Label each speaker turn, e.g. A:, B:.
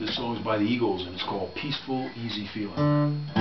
A: This song is by the Eagles and it's called Peaceful Easy Feeling.